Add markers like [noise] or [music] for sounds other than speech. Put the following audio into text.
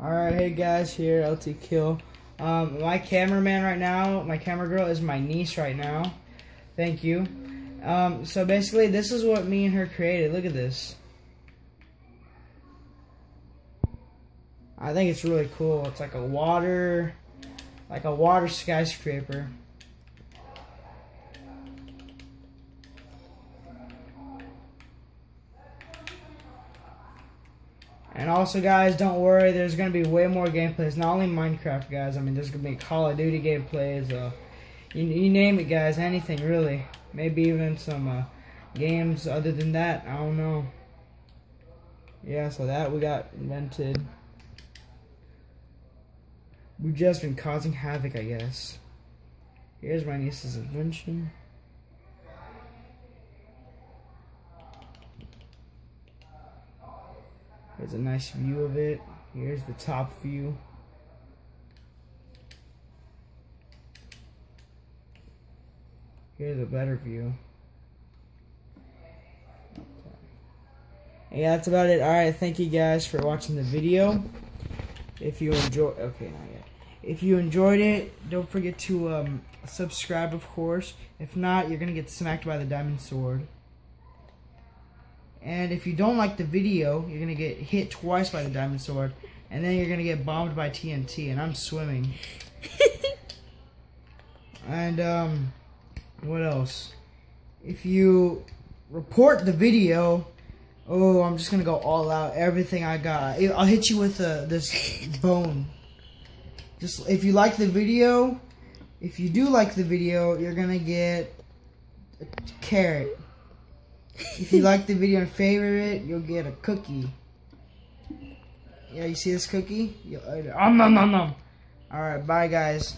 Alright, hey guys, here, LT Kill. Um, my cameraman right now, my camera girl is my niece right now. Thank you. Um, so basically, this is what me and her created. Look at this. I think it's really cool. It's like a water, like a water skyscraper. And also, guys, don't worry. There's gonna be way more gameplays. Not only Minecraft, guys. I mean, there's gonna be Call of Duty gameplays. Uh, you, you name it, guys. Anything really. Maybe even some uh, games other than that. I don't know. Yeah, so that we got invented. We've just been causing havoc, I guess. Here's my niece's invention. Here's a nice view of it. Here's the top view. Here's a better view. Yeah, that's about it. Alright, thank you guys for watching the video. If you enjoy, okay, not yet. If you enjoyed it, don't forget to um, subscribe, of course. If not, you're going to get smacked by the diamond sword. And if you don't like the video, you're going to get hit twice by the diamond sword. And then you're going to get bombed by TNT. And I'm swimming. [laughs] and, um, what else? If you report the video, oh, I'm just going to go all out. Everything I got. I'll hit you with uh, this bone. Just, if you like the video, if you do like the video, you're going to get a carrot. If you like the video and favorite it, you'll get a cookie. Yeah, you see this cookie? You'll, um, nom, nom, nom. Alright, bye guys.